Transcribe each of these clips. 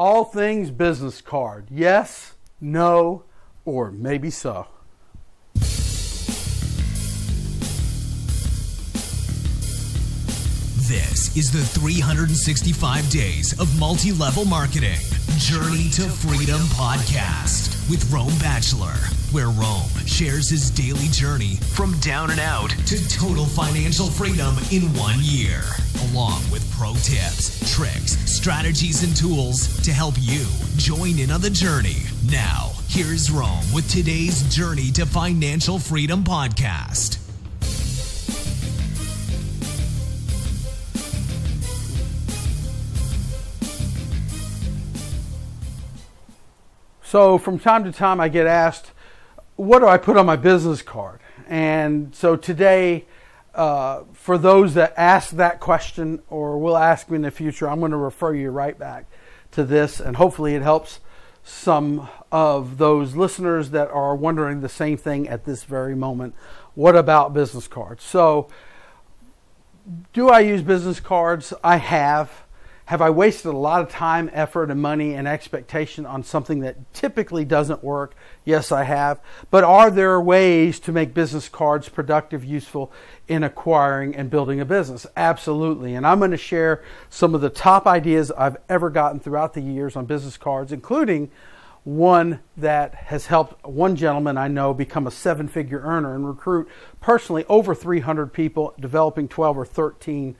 All things business card. Yes, no, or maybe so. This is the 365 Days of Multi Level Marketing Journey to Freedom podcast with Rome Batchelor, where Rome shares his daily journey from down and out to total financial freedom in one year, along with pro tips, tricks, strategies, and tools to help you join in on the journey. Now, here's Rome with today's Journey to Financial Freedom podcast. So from time to time, I get asked, what do I put on my business card? And so today, uh, for those that ask that question or will ask me in the future, I'm going to refer you right back to this, and hopefully it helps some of those listeners that are wondering the same thing at this very moment. What about business cards? So, do I use business cards? I have. Have I wasted a lot of time, effort, and money and expectation on something that typically doesn't work? Yes, I have. But are there ways to make business cards productive, useful in acquiring and building a business? Absolutely. And I'm going to share some of the top ideas I've ever gotten throughout the years on business cards, including one that has helped one gentleman I know become a seven figure earner and recruit personally over 300 people, developing 12 or 13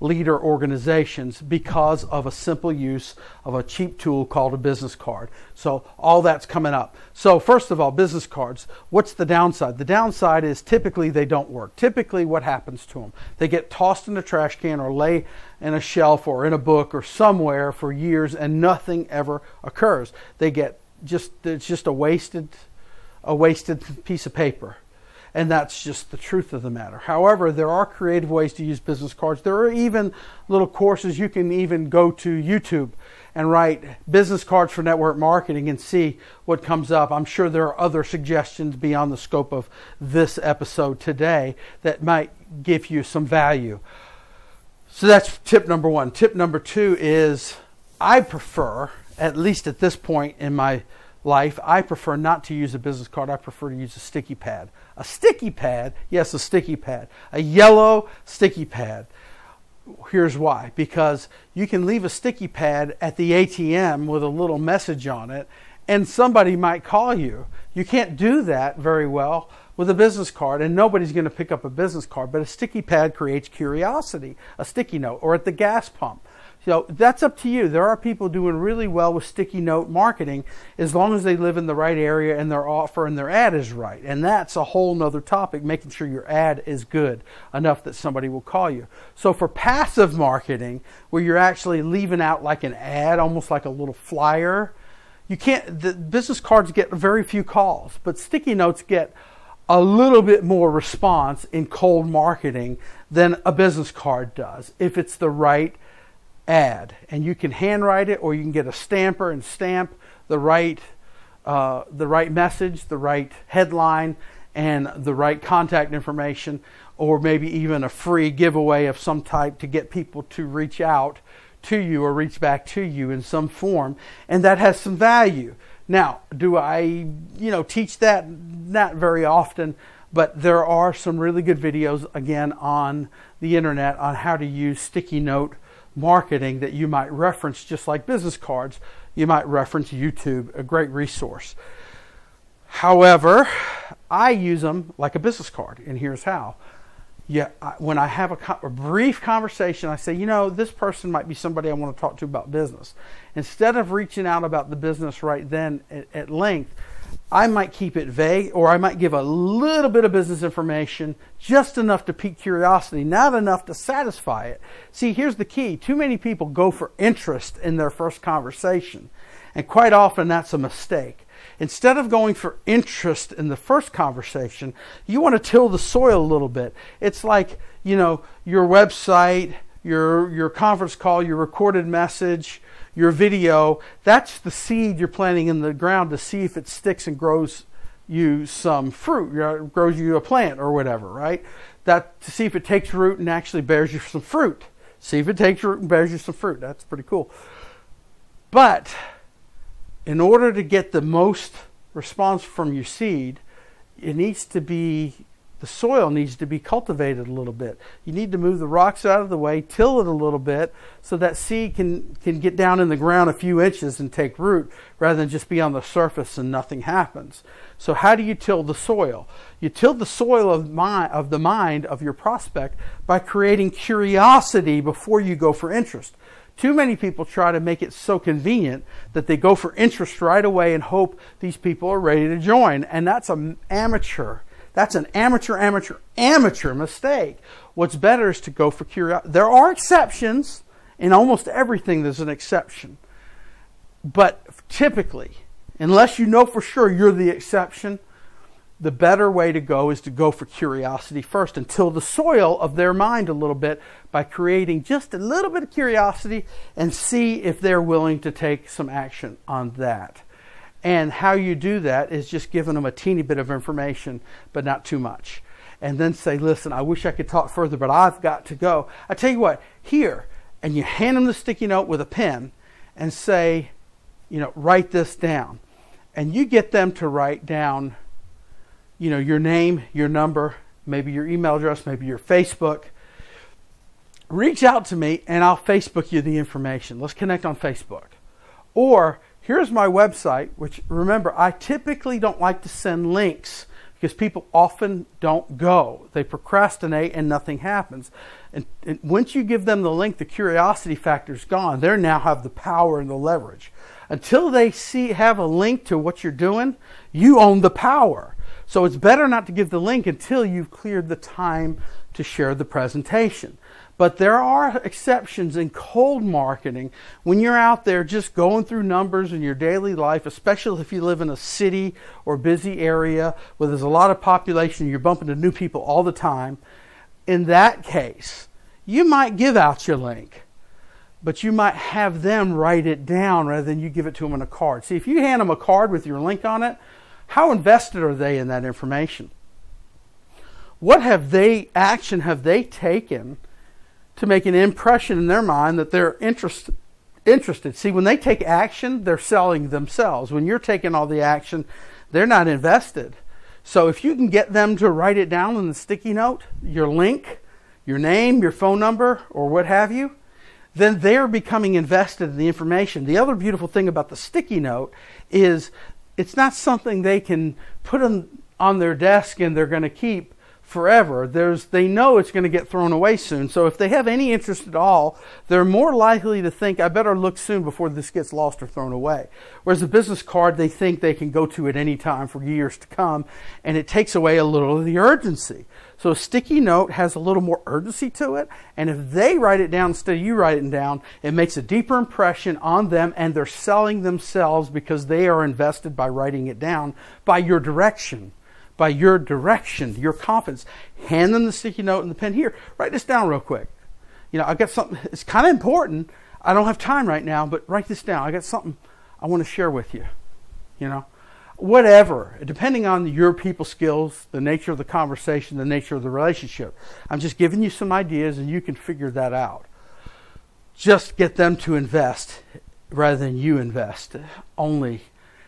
leader organizations because of a simple use of a cheap tool called a business card. So, all that's coming up. So, first of all, business cards. What's the downside? The downside is typically they don't work. Typically, what happens to them? They get tossed in a trash can or lay in a shelf or in a book or somewhere for years and nothing ever occurs. They get just, it's just a wasted, a wasted piece of paper and that's just the truth of the matter. However, there are creative ways to use business cards. There are even little courses you can even go to YouTube and write business cards for network marketing and see what comes up. I'm sure there are other suggestions beyond the scope of this episode today that might give you some value. So that's tip number one. Tip number two is I prefer, at least at this point in my life, I prefer not to use a business card. I prefer to use a sticky pad. A sticky pad, yes, a sticky pad, a yellow sticky pad. Here's why because you can leave a sticky pad at the ATM with a little message on it, and somebody might call you. You can't do that very well with a business card, and nobody's going to pick up a business card, but a sticky pad creates curiosity, a sticky note, or at the gas pump. So that's up to you. There are people doing really well with sticky note marketing as long as they live in the right area and their offer and their ad is right. And that's a whole nother topic, making sure your ad is good enough that somebody will call you. So for passive marketing, where you're actually leaving out like an ad, almost like a little flyer, you can't the business cards get very few calls, but sticky notes get a little bit more response in cold marketing than a business card does if it's the right ad. And you can handwrite it or you can get a stamper and stamp the right, uh, the right message, the right headline, and the right contact information, or maybe even a free giveaway of some type to get people to reach out to you or reach back to you in some form. And that has some value. Now, do I, you know, teach that? Not very often, but there are some really good videos again on the internet on how to use sticky note marketing that you might reference, just like business cards, you might reference YouTube, a great resource. However, I use them like a business card, and here's how. Yeah, when I have a, a, brief conversation, I say, you know, this person might be somebody I want to talk to about business. Instead of reaching out about the business right then at, at length, I might keep it vague or I might give a little bit of business information, just enough to pique curiosity, not enough to satisfy it. See, here's the key too many people go for interest in their first conversation, and quite often that's a mistake. Instead of going for interest in the first conversation, you want to till the soil a little bit. It's like, you know, your website, your, your conference call, your recorded message, your video, that's the seed you're planting in the ground to see if it sticks and grows you some fruit, grows you a plant or whatever, right? That to see if it takes root and actually bears you some fruit. See if it takes root and bears you some fruit. That's pretty cool. But in order to get the most response from your seed, it needs to be the soil needs to be cultivated a little bit. You need to move the rocks out of the way, till it a little bit, so that seed can, can get down in the ground a few inches and take root rather than just be on the surface and nothing happens. So, how do you till the soil? You till the soil of, mind, of the mind of your prospect by creating curiosity before you go for interest. Too many people try to make it so convenient that they go for interest right away and hope these people are ready to join. And that's an amateur. That's an amateur, amateur, amateur mistake. What's better is to go for curiosity. There are exceptions. In almost everything, there's an exception. But typically, unless you know for sure you're the exception, the better way to go is to go for curiosity first and till the soil of their mind a little bit by creating just a little bit of curiosity and see if they're willing to take some action on that. And how you do that is just giving them a teeny bit of information, but not too much. And then say, listen, I wish I could talk further, but I've got to go. I tell you what, here, and you hand them the sticky note with a pen and say, you know, write this down. And you get them to write down you know, your name, your number, maybe your email address, maybe your Facebook. Reach out to me and I'll Facebook you the information. Let's connect on Facebook. Or here's my website, which remember, I typically don't like to send links because people often don't go. They procrastinate and nothing happens. And, and, once you give them the link, the curiosity factor is gone. They now have the power and the leverage. Until they see have a link to what you're doing, you own the power. So it's better not to give the link until you've cleared the time to share the presentation. But there are exceptions in cold marketing when you're out there just going through numbers in your daily life, especially if you live in a city or busy area where there's a lot of population, you're bumping into new people all the time. In that case, you might give out your link, but you might have them write it down rather than you give it to them in a card. See, if you hand them a card with your link on it, how invested are they in that information? What have they action have they taken to make an impression in their mind that they're interest, interested? See, when they take action, they're selling themselves. When you're taking all the action, they're not invested. So if you can get them to write it down in the sticky note, your link, your name, your phone number, or what have you, then they're becoming invested in the information. The other beautiful thing about the sticky note is it's not something they can put on, on their desk and they're going to keep forever. There's, they know it's going to get thrown away soon. So if they have any interest at all, they're more likely to think, I better look soon before this gets lost or thrown away. Whereas a business card, they think they can go to at any time for years to come, and it takes away a little of the urgency. So a sticky note has a little more urgency to it, and if they write it down instead of you writing it down, it makes a deeper impression on them, and they're selling themselves because they are invested by writing it down by your direction by your direction, your confidence. Hand them the sticky note and the pen. Here, write this down real quick. You know, I've got something, it's kind of important. I don't have time right now, but write this down. I got something I want to share with you. You know, whatever, depending on your people skills, the nature of the conversation, the nature of the relationship. I'm just giving you some ideas and you can figure that out. Just get them to invest rather than you invest only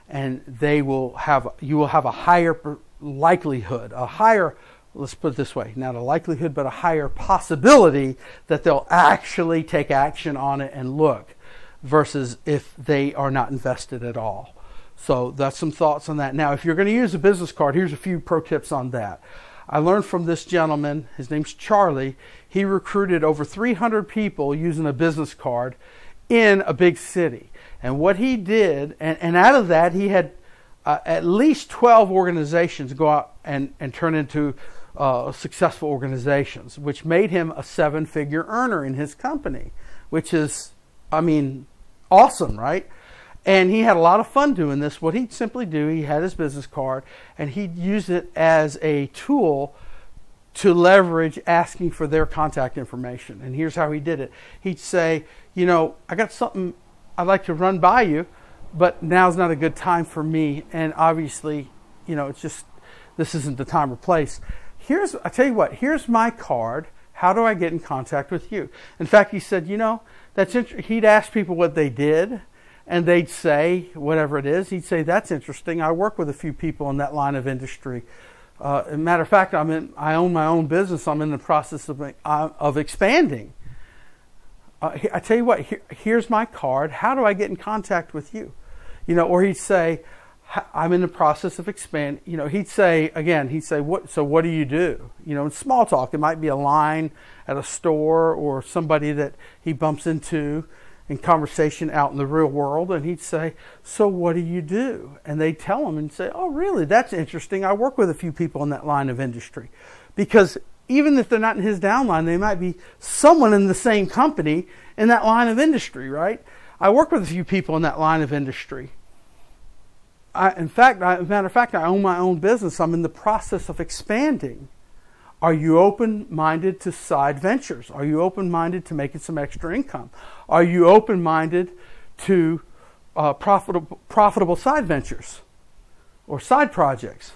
and they will have you will have a higher likelihood, a higher, let's put it this way, not a likelihood, but a higher possibility that they'll actually take action on it and look versus if they are not invested at all. So that's some thoughts on that. Now, if you're going to use a business card, here's a few pro tips on that. I learned from this gentleman, his name's Charlie. He recruited over 300 people using a business card in a big city. And what he did, and, and out of that, he had uh, at least 12 organizations go out and, and turn into uh, successful organizations, which made him a seven figure earner in his company, which is, I mean, awesome, right? And he had a lot of fun doing this. What he'd simply do, he had his business card and he'd use it as a tool to leverage asking for their contact information. And here's how he did it he'd say, You know, I got something I'd like to run by you but now's not a good time for me. And obviously, you know, it's just this isn't the time or place. Here's I tell you what. Here's my card. How do I get in contact with you? In fact, he said, you know, that's int-. he'd ask people what they did, and they'd say whatever it is. He'd say, "That's interesting. I work with a few people in that line of industry." Uh, matter of fact, I'm in. I own my own business. I'm in the process of uh, of expanding. Uh, I tell you what. Here, here's my card. How do I get in contact with you? You know, or he'd say, I'm in the process of expand. You know, he'd say again. He'd say, "What? So what do you do?" You know, in small talk, it might be a line at a store or somebody that he bumps into in conversation out in the real world, and he'd say, "So what do you do?" And they'd tell him and say, "Oh, really? That's interesting. I work with a few people in that line of industry," because even if they're not in his downline, they might be someone in the same company in that line of industry, right? I work with a few people in that line of industry. I, in fact, I, matter of fact, I own my own business. I'm in the process of expanding. Are you open minded to side ventures? Are you open minded to making some extra income? Are you open minded to uh, profitable, profitable side ventures or side projects?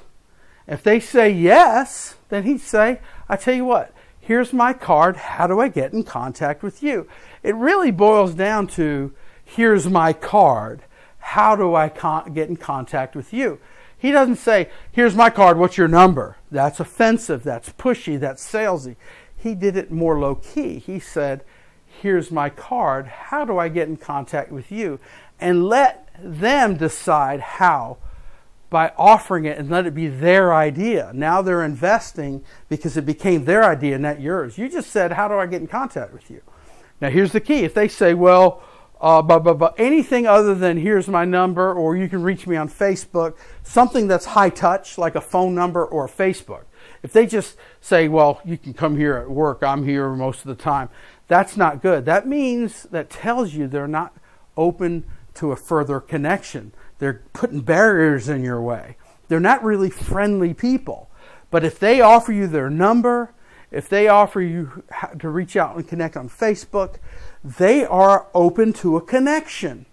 If they say yes, then he'd say, I tell you what, here's my card. How do I get in contact with you? It really boils down to here's my card. How do I con- get in contact with you? He doesn't say, Here's my card, what's your number? That's offensive, that's pushy, that's salesy. He did it more low key. He said, Here's my card, how do I get in contact with you? And let them decide how by offering it and let it be their idea. Now they're investing because it became their idea, not yours. You just said, How do I get in contact with you? Now, here's the key. If they say, Well, uh, but, but, but anything other than here's my number or you can reach me on Facebook, something that's high touch like a phone number or a Facebook. If they just say, well, you can come here at work, I'm here most of the time, that's not good. That means, that tells you they're not open to a further connection. They're putting barriers in your way. They're not really friendly people. But if they offer you their number, if they offer you to reach out and connect on Facebook, they are open to a connection.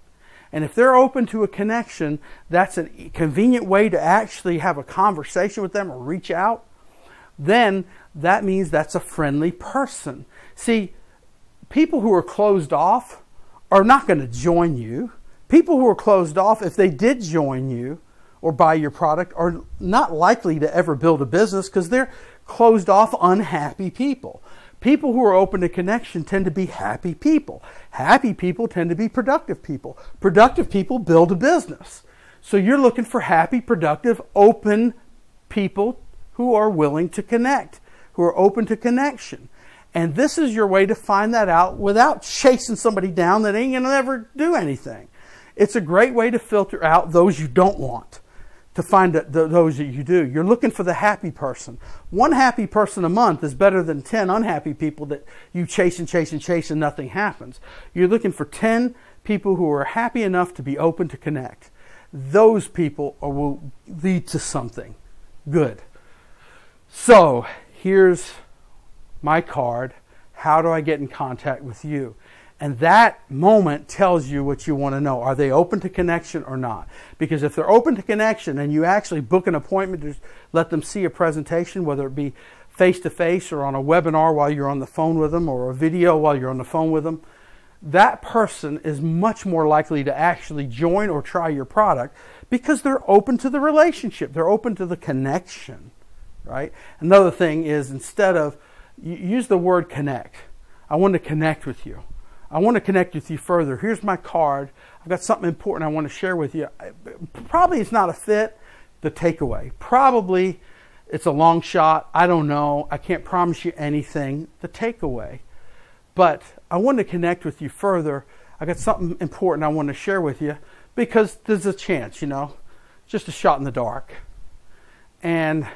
And if they're open to a connection, that's a convenient way to actually have a conversation with them or reach out, then that means that's a friendly person. See, people who are closed off are not going to join you. People who are closed off, if they did join you or buy your product, are not likely to ever build a business because they're closed off, unhappy people. People who are open to connection tend to be happy people. Happy people tend to be productive people. Productive people build a business. So you're looking for happy, productive, open people who are willing to connect, who are open to connection. And this is your way to find that out without chasing somebody down that ain't going to ever do anything. It's a great way to filter out those you don't want to find those that you do. You're looking for the happy person. One happy person a month is better than 10 unhappy people that you chase and chase and chase and nothing happens. You're looking for 10 people who are happy enough to be open to connect. Those people are, will lead to something good. So here's my card. How do I get in contact with you? And that moment tells you what you want to know. Are they open to connection or not? Because if they're open to connection and you actually book an appointment to let them see a presentation, whether it be face to face or on a webinar while you're on the phone with them or a video while you're on the phone with them, that person is much more likely to actually join or try your product because they're open to the relationship. They're open to the connection, right? Another thing is instead of, use the word connect. I want to connect with you. I want to connect with you further. Here's my card. I've got something important I want to share with you. Probably it's not a fit, the takeaway. Probably it's a long shot. I don't know. I can't promise you anything. The takeaway. But I want to connect with you further. I got something important I want to share with you because there's a chance, you know, just a shot in the dark. And I'd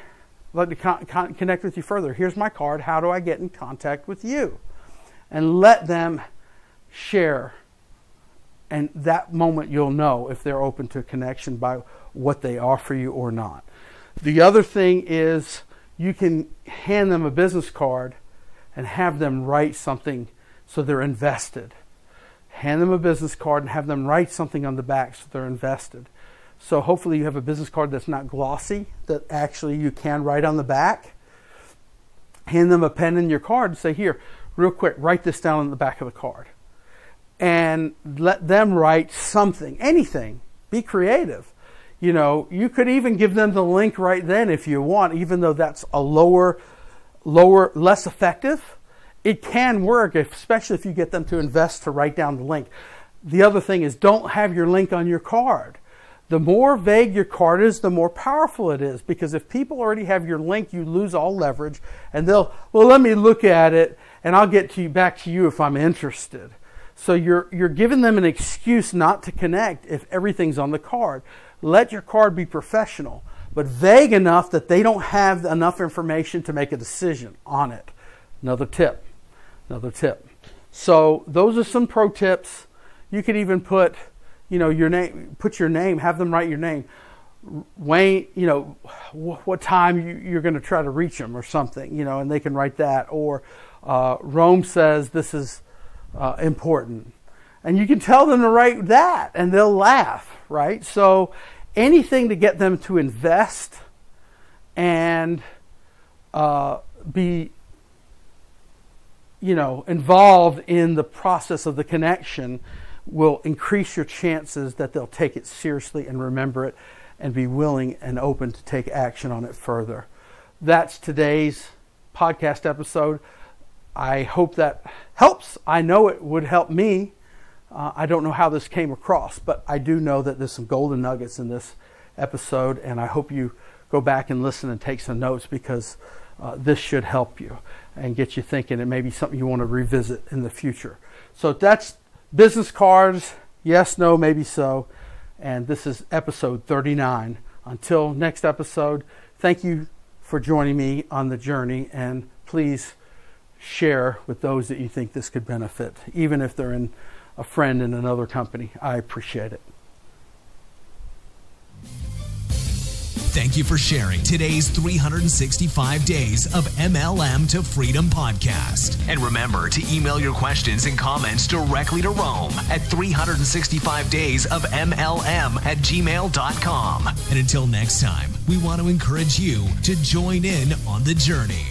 like to con- con- connect with you further. Here's my card. How do I get in contact with you? And let them share. And that moment you'll know if they're open to connection by what they offer you or not. The other thing is you can hand them a business card and have them write something so they're invested. Hand them a business card and have them write something on the back so they're invested. So hopefully you have a business card that's not glossy, that actually you can write on the back. Hand them a pen in your card and say, Here, real quick, write this down on the back of the card and let them write something, anything. Be creative. You know, you could even give them the link right then if you want, even though that's a lower, lower, less effective. It can work, especially if you get them to invest to write down the link. The other thing is don't have your link on your card. The more vague your card is, the more powerful it is. Because if people already have your link, you lose all leverage, and they'll, well, let me look at it, and I'll get to you back to you if I'm interested. So you're you're giving them an excuse not to connect if everything's on the card. Let your card be professional, but vague enough that they don't have enough information to make a decision on it. Another tip. Another tip. So those are some pro tips. You could even put, you know, your name, put your name, have them write your name. Wayne, you know, what time you, are going to try to reach them or something, you know, and they can write that. Or uh, Rome says this is uh, important. And you can tell them to write that and they'll laugh, right? So anything to get them to invest and uh, be you know involved in the process of the connection will increase your chances that they'll take it seriously and remember it and be willing and open to take action on it further. That's today's podcast episode. I hope that helps. I know it would help me. Uh, I don't know how this came across, but I do know that there's some golden nuggets in this episode, and I hope you go back and listen and take some notes because uh, this should help you and get you thinking. It may be something you want to revisit in the future. So that's business cards. Yes, no, maybe so. And this is episode 39. Until next episode, thank you for joining me on the journey, and please share with those that you think this could benefit, even if they're in a friend in another company. I appreciate it. Thank you for sharing today's 365 Days of MLM to Freedom podcast. And remember to email your questions and comments directly to Rome at 365 Days of MLM at gmail.com. And until next time, we want to encourage you to join in on the journey.